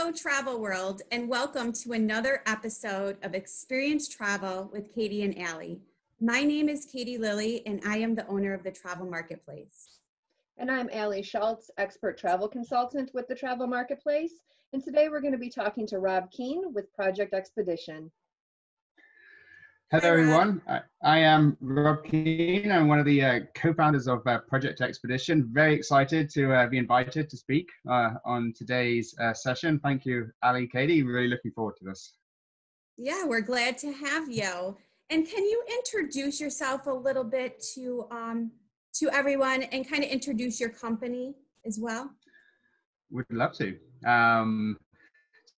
Hello, travel world, and welcome to another episode of Experience Travel with Katie and Allie. My name is Katie Lilly, and I am the owner of the Travel Marketplace. And I'm Allie Schultz, expert travel consultant with the Travel Marketplace. And today we're going to be talking to Rob Keene with Project Expedition. Hello, everyone. I, I, am Rob Keene. I'm one of the uh, co-founders of uh, Project Expedition. Very excited to uh, be invited to speak uh, on today's uh, session. Thank you, Allie, Katie. Really looking forward to this. Yeah, we're glad to have you. And can you introduce yourself a little bit to um, to everyone and kind of introduce your company as well? Would love to. Um,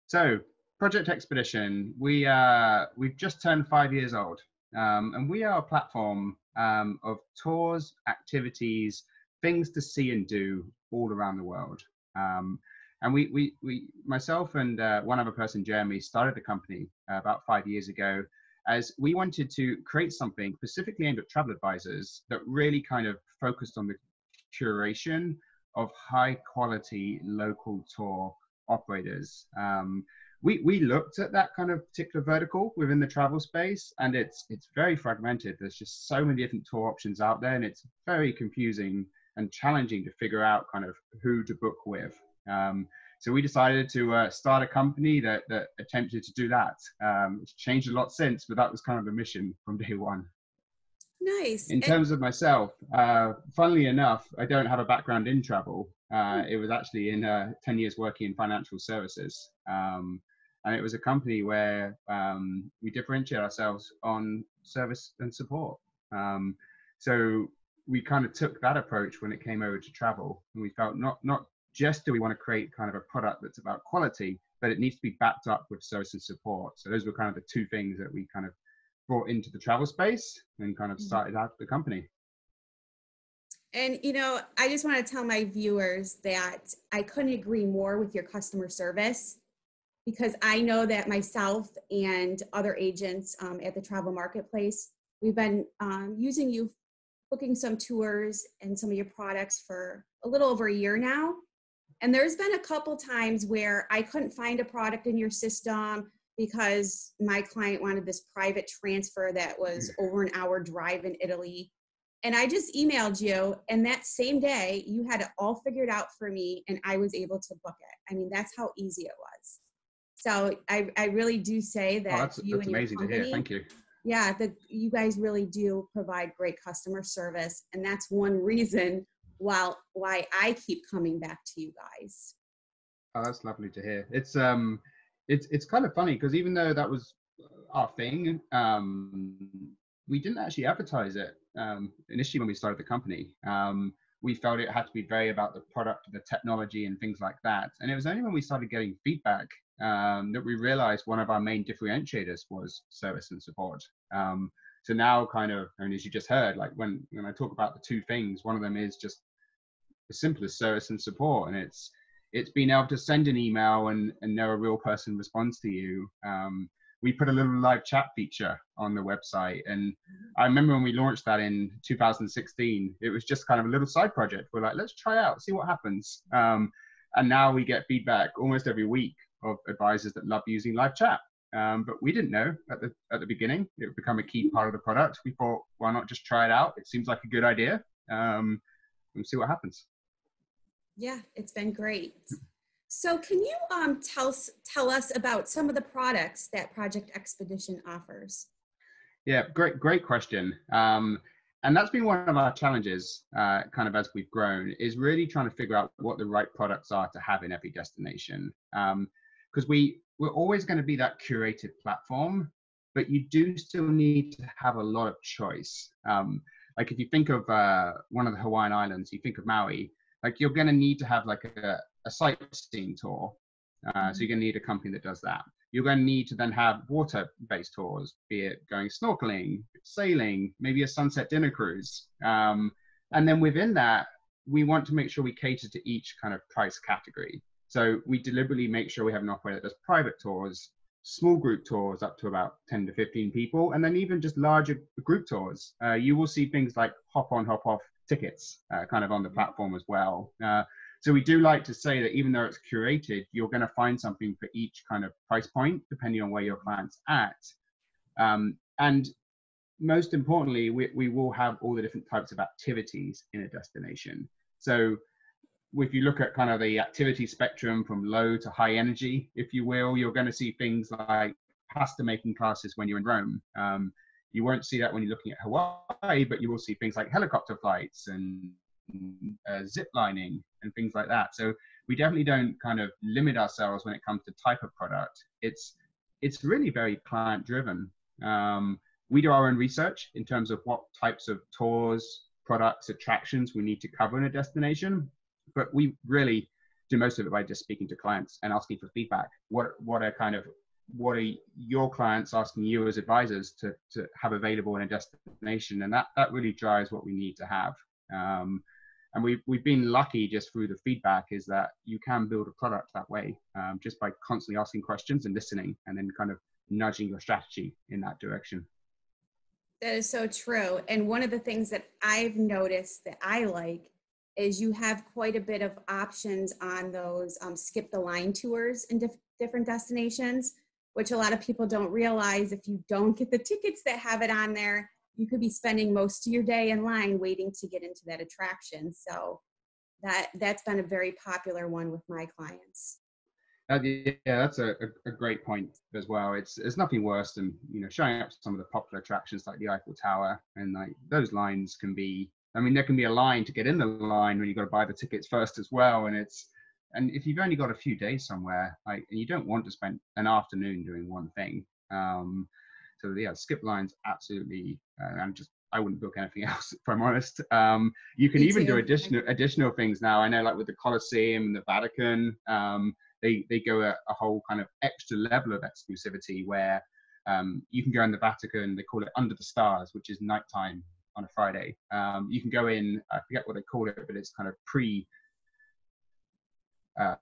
so Project Expedition, we uh, we've just turned five years old, um, and we are a platform um, of tours, activities, things to see and do all around the world. Um, and we, we, we, myself and uh, one other person, Jeremy, started the company uh, about five years ago, as we wanted to create something specifically aimed at travel advisors that really kind of focused on the curation of high quality local tour operators. Um, we we looked at that kind of particular vertical within the travel space and it's it's very fragmented. There's just so many different tour options out there and it's very confusing and challenging to figure out kind of who to book with. Um, so we decided to uh, start a company that, that attempted to do that. Um, it's changed a lot since but that was kind of the mission from day one. Nice. In terms of myself uh, funnily enough i don't have a background in travel. Uh, it was actually in uh, 10 years working in financial services. Um, and it was a company where um, we differentiate ourselves on service and support. Um, so we kind of took that approach when it came over to travel, and we felt not not just do we want to create kind of a product that's about quality, but it needs to be backed up with service and support. So those were kind of the two things that we kind of brought into the travel space and kind of mm-hmm. started out the company. And you know, I just want to tell my viewers that I couldn't agree more with your customer service because I know that myself and other agents um, at the travel marketplace, we've been um, using you, booking some tours and some of your products for a little over a year now. And there's been a couple times where I couldn't find a product in your system because my client wanted this private transfer that was mm. over an hour drive in Italy. And I just emailed you, and that same day, you had it all figured out for me, and I was able to book it. I mean, that's how easy it was. So I, I really do say that oh, that's, you that's and amazing company, to hear. Thank you. Yeah, the, you guys really do provide great customer service, and that's one reason why why I keep coming back to you guys. Oh, that's lovely to hear. It's um, it's it's kind of funny because even though that was our thing, um, we didn't actually advertise it um, initially when we started the company. Um, we felt it had to be very about the product, the technology, and things like that. And it was only when we started getting feedback um, that we realized one of our main differentiators was service and support. Um, so now, kind of, I mean, as you just heard, like when when I talk about the two things, one of them is just as simple as service and support, and it's it's being able to send an email and and know a real person responds to you. Um, we put a little live chat feature on the website, and I remember when we launched that in 2016, it was just kind of a little side project. We're like, let's try out, see what happens. Um, and now we get feedback almost every week of advisors that love using live chat. Um, but we didn't know at the at the beginning it would become a key part of the product. We thought, why not just try it out? It seems like a good idea. Um, and see what happens. Yeah, it's been great. So, can you um, tell tell us about some of the products that Project Expedition offers? Yeah, great great question. Um, and that's been one of our challenges, uh, kind of as we've grown, is really trying to figure out what the right products are to have in every destination. Because we we're always going to be that curated platform but you do still need to have a lot of choice. Um, like if you think of uh, one of the hawaiian islands you think of maui like you're going to need to have like a, a sightseeing tour uh, mm-hmm. so you're going to need a company that does that. You're going to need to then have water-based tours be it going snorkeling sailing maybe a sunset dinner cruise. Um, and then within that we want to make sure we cater to each kind of price category so we deliberately make sure we have an operator that does private tours, small group tours up to about 10 to 15 people, and then even just larger group tours. Uh, you will see things like hop on, hop off tickets uh, kind of on the platform as well. Uh, so we do like to say that even though it's curated, you're going to find something for each kind of price point, depending on where your client's at. Um, and most importantly, we, we will have all the different types of activities in a destination. So if you look at kind of the activity spectrum from low to high energy, if you will, you're going to see things like pasta making classes when you're in Rome. Um, you won't see that when you're looking at Hawaii, but you will see things like helicopter flights and uh, zip lining and things like that. So we definitely don't kind of limit ourselves when it comes to type of product. It's it's really very client driven. Um, we do our own research in terms of what types of tours, products, attractions we need to cover in a destination, but we really do most of it by just speaking to clients and asking for feedback. What what are kind of what are your clients asking you as advisors to, to have available in a destination? And that that really drives what we need to have. Um, and we've, we've been lucky just through the feedback is that you can build a product that way um, just by constantly asking questions and listening and then kind of nudging your strategy in that direction. That is so true. And one of the things that i've noticed that i like is you have quite a bit of options on those um, skip the line tours in diff- different destinations which a lot of people don't realize if you don't get the tickets that have it on there, you could be spending most of your day in line waiting to get into that attraction. So that that's been a very popular one with my clients. Uh, yeah, that's a, a, a, great point as well. It's it's nothing worse than you know showing up to some of the popular attractions like the Eiffel Tower, and like those lines can be. I mean, there can be a line to get in the line when you've got to buy the tickets first as well, and it's and if you've only got a few days somewhere, like, and you don't want to spend an afternoon doing one thing, um, so yeah, skip lines absolutely, uh, and just I wouldn't book anything else if I'm honest. Um, you can Me even too. do additional additional things now. I know, like with the Colosseum and the Vatican, um, they they go a, a, whole kind of extra level of exclusivity where um, you can go in the Vatican. They call it under the stars, which is nighttime on a Friday. Um, you can go in. I forget what they call it, but it's kind of pre uh,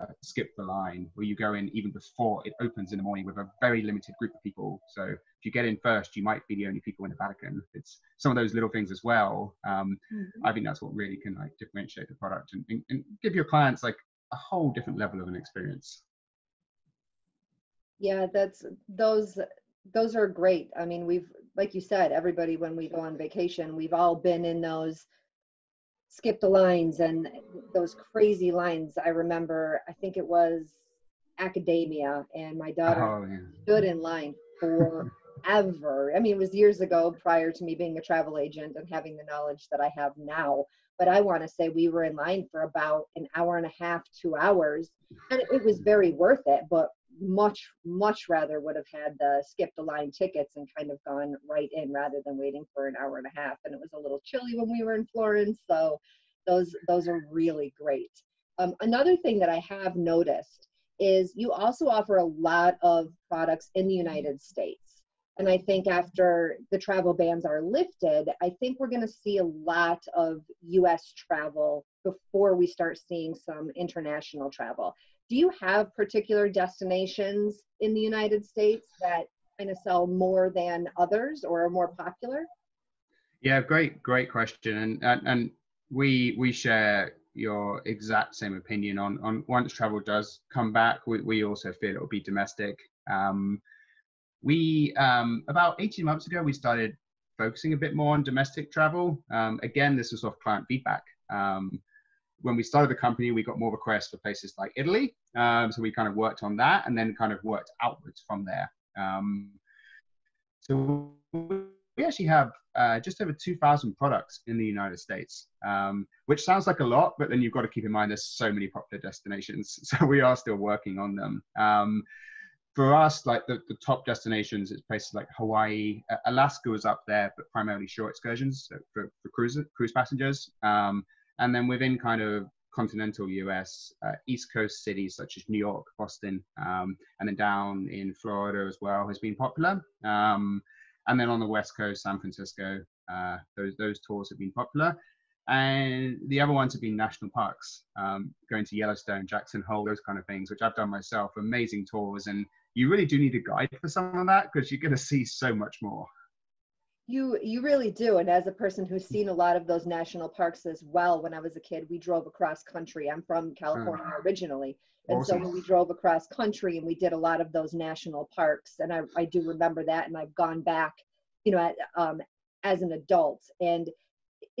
uh, skip the line where you go in even before it opens in the morning with a very limited group of people. So if you get in first, you might be the only people in the Vatican. It's some of those little things as well. Um, mm-hmm. I think that's what really can like differentiate the product and, and, and give your clients like a whole different level of an experience. Yeah, that's those those are great. I mean, we've like you said, everybody when we go on vacation, we've all been in those skip the lines and those crazy lines. I remember, I think it was Accademia, and my daughter oh, yeah. stood in line for forever. I mean, it was years ago prior to me being a travel agent and having the knowledge that I have now. But I want to say we were in line for about an hour and a half, two hours, and it was very worth it. But much much rather would have had the skip the line tickets and kind of gone right in rather than waiting for an hour and a half. And it was a little chilly when we were in florence so those those are really great. Um, another thing that i have noticed is you also offer a lot of products in the united states. And i think after the travel bans are lifted i think we're going to see a lot of us travel before we start seeing some international travel do you have particular destinations in the United States that kind of sell more than others or are more popular? Yeah, great, great question. And, and, and we, we share your exact same opinion on, on once travel does come back, we, we also feel it will be domestic. Um, we, um, about 18 months ago, we started focusing a bit more on domestic travel. Um, again, this was off client feedback. Um, when we started the company, we got more requests for places like Italy. Um, so we kind of worked on that and then kind of worked outwards from there. Um, so we actually have uh, just over 2,000 products in the United States, um, which sounds like a lot, but then you've got to keep in mind there's so many popular destinations. So we are still working on them. Um, for us, like the, the top destinations, it's places like Hawaii, Alaska was up there, but primarily shore excursions so for, for cruise, cruise passengers. And then within kind of continental US, uh, East Coast cities such as New York, Boston, um, and then down in Florida as well has been popular. Um, and then on the West Coast, San Francisco, uh, those those tours have been popular. And the other ones have been national parks, um, going to Yellowstone, Jackson Hole, those kind of things, which I've done myself. Amazing tours, and you really do need a guide for some of that because you're going to see so much more. You you really do. And as a person who's seen a lot of those national parks as well, when I was a kid, we drove across country. I'm from California originally. And so Awesome. when we drove across country and we did a lot of those national parks, and I, I do remember that, and I've gone back, you know, at, um, as an adult, and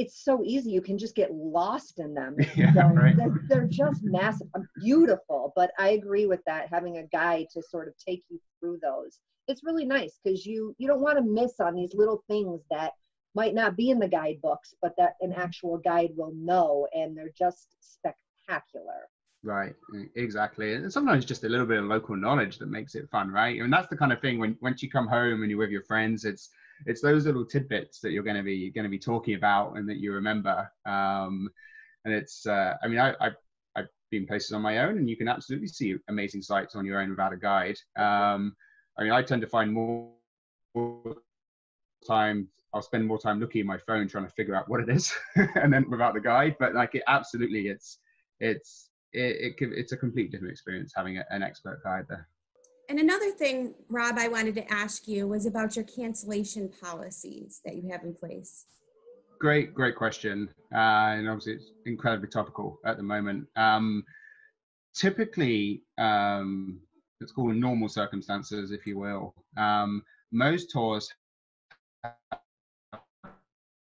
it's so easy. You can just get lost in them. Yeah, So right. they're, they're just massive, uh, beautiful. But I agree with that. Having a guide to sort of take you through those, it's really nice because you you don't want to miss on these little things that might not be in the guidebooks, but that an actual guide will know, and they're just spectacular. Right, exactly. And sometimes just a little bit of local knowledge that makes it fun, right? I And that's the kind of thing when once you come home and you're with your friends, it's it's those little tidbits that you're going to be going to be talking about and that you remember. Um, and it's, uh, I mean, I, I I've been places on my own, and you can absolutely see amazing sights on your own without a guide. Um, I mean, I tend to find more time. I'll spend more time looking at my phone trying to figure out what it is, and then without the guide. But like, it absolutely, it's it's it, it it's a complete different experience having a, an expert guide there. And another thing, Rob, I wanted to ask you was about your cancellation policies that you have in place. Great, great question, uh, and obviously it's incredibly topical at the moment. Um, typically, um, it's called normal circumstances, if you will. Um, most tours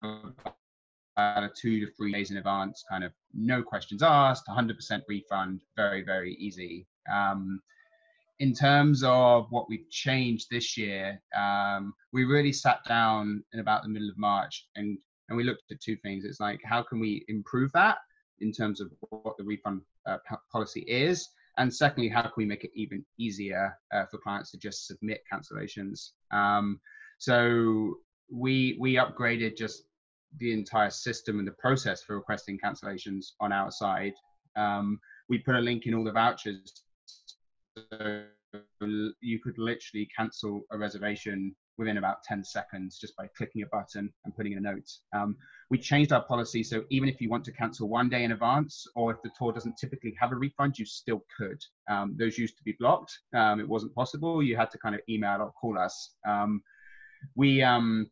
uh, two to three days in advance, kind of no questions asked, 100% refund, very, very easy. Um, in terms of what we've changed this year, um, we really sat down in about the middle of March and, and we looked at two things. It's like, how can we improve that in terms of what the refund uh, po- policy is? And secondly, how can we make it even easier uh, for clients to just submit cancellations? Um, so we we upgraded just the entire system and the process for requesting cancellations on our side. Um, we put a link in all the vouchers. So you could literally cancel a reservation within about 10 seconds just by clicking a button and putting in a note. Um, we changed our policy so even if you want to cancel one day in advance or if the tour doesn't typically have a refund, you still could. Um, those used to be blocked. Um, it wasn't possible. You had to kind of email or call us. Um, we um,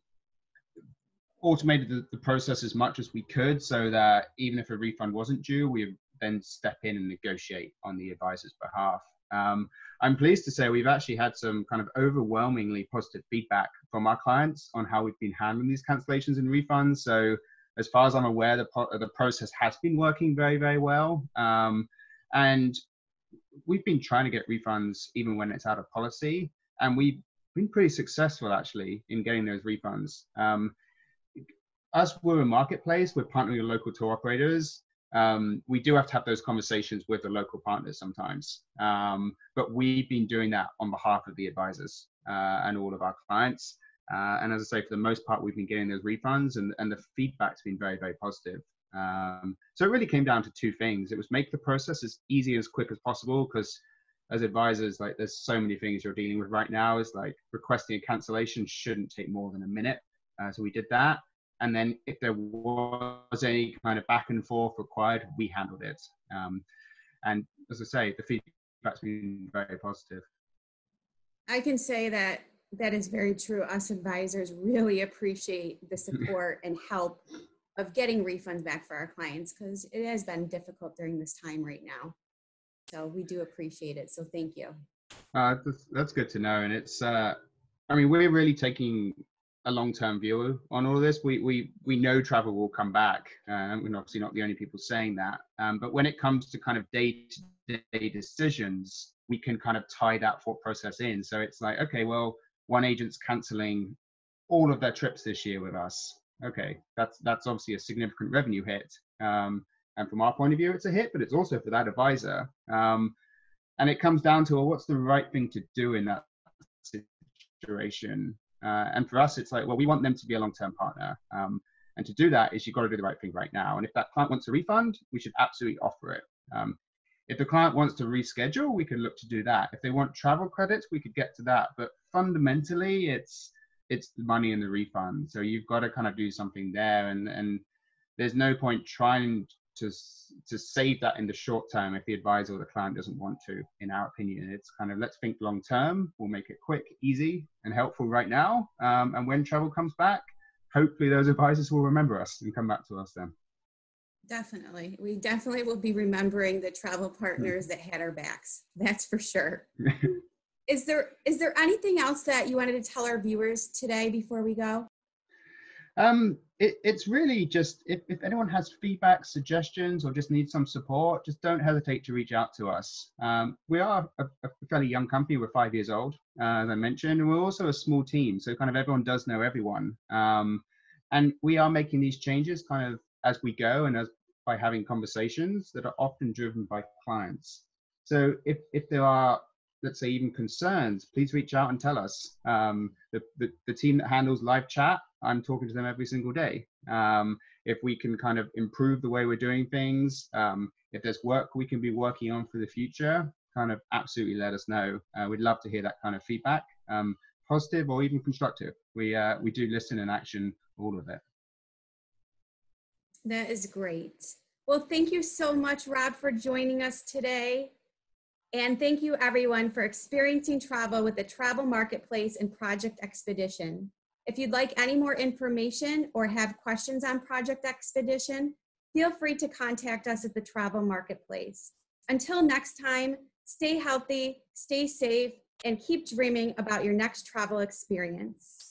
automated the, the process as much as we could so that even if a refund wasn't due, we then step in and negotiate on the advisor's behalf. Um, I'm pleased to say we've actually had some kind of overwhelmingly positive feedback from our clients on how we've been handling these cancellations and refunds. So, as far as I'm aware, the, the process has been working very, very well. Um, and we've been trying to get refunds even when it's out of policy. And we've been pretty successful actually in getting those refunds. Um, us, we're a marketplace, we're partnering with local tour operators. Um, we do have to have those conversations with the local partners sometimes. Um, but we've been doing that on behalf of the advisors uh, and all of our clients. Uh, and as I say, for the most part, we've been getting those refunds and, and the feedback's been very, very positive. Um, so it really came down to two things. It was make the process as easy as quick as possible because as advisors, like there's so many things you're dealing with right now. Is like requesting a cancellation shouldn't take more than a minute. Uh, so we did that. And then if there was any kind of back and forth required, we handled it. Um, and as I say, the feedback's been very positive. I can say that that is very true. Us advisors really appreciate the support and help of getting refunds back for our clients because it has been difficult during this time right now. So we do appreciate it. So thank you. Uh, that's, that's good to know. And it's, uh, I mean, we're really taking a long-term view on all this. We we we know travel will come back. Uh, we're obviously not the only people saying that. Um, but when it comes to kind of day-to-day decisions, we can kind of tie that thought process in. So it's like, okay, well, one agent's canceling all of their trips this year with us. Okay, that's that's obviously a significant revenue hit. Um, and from our point of view, it's a hit, but it's also for that advisor. Um, and it comes down to well, what's the right thing to do in that situation. Uh, and for us, it's like, well, we want them to be a long-term partner. Um, and to do that is you've got to do the right thing right now. And if that client wants a refund, we should absolutely offer it. Um, if the client wants to reschedule, we could look to do that. If they want travel credits, we could get to that. But fundamentally, it's it's the money and the refund. So you've got to kind of do something there. And and there's no point trying to to save that in the short term if the advisor or the client doesn't want to. In our opinion, it's kind of let's think long term. We'll make it quick, easy, and helpful right now. Um, and when travel comes back, hopefully those advisors will remember us and come back to us then. Definitely. We definitely will be remembering the travel partners that had our backs. That's for sure. is there is there anything else that you wanted to tell our viewers today before we go? Um, it, it's really just if, if anyone has feedback, suggestions, or just needs some support, just don't hesitate to reach out to us. Um, we are a, a, fairly young company. We're five years old, uh, as I mentioned, and we're also a small team. So kind of everyone does know everyone. Um, and we are making these changes kind of as we go and as by having conversations that are often driven by clients. So if, if there are let's say even concerns, please reach out and tell us. Um, the, the, the, team that handles live chat, I'm talking to them every single day. Um, if we can kind of improve the way we're doing things, um, if there's work we can be working on for the future, kind of absolutely let us know. Uh, we'd love to hear that kind of feedback, um, positive or even constructive. We, uh, we do listen and action all of it. That is great. Well, thank you so much, Rob, for joining us today. And thank you everyone for experiencing travel with the Travel Marketplace and Project Expedition. If you'd like any more information or have questions on Project Expedition, feel free to contact us at the Travel Marketplace. Until next time, stay healthy, stay safe, and keep dreaming about your next travel experience.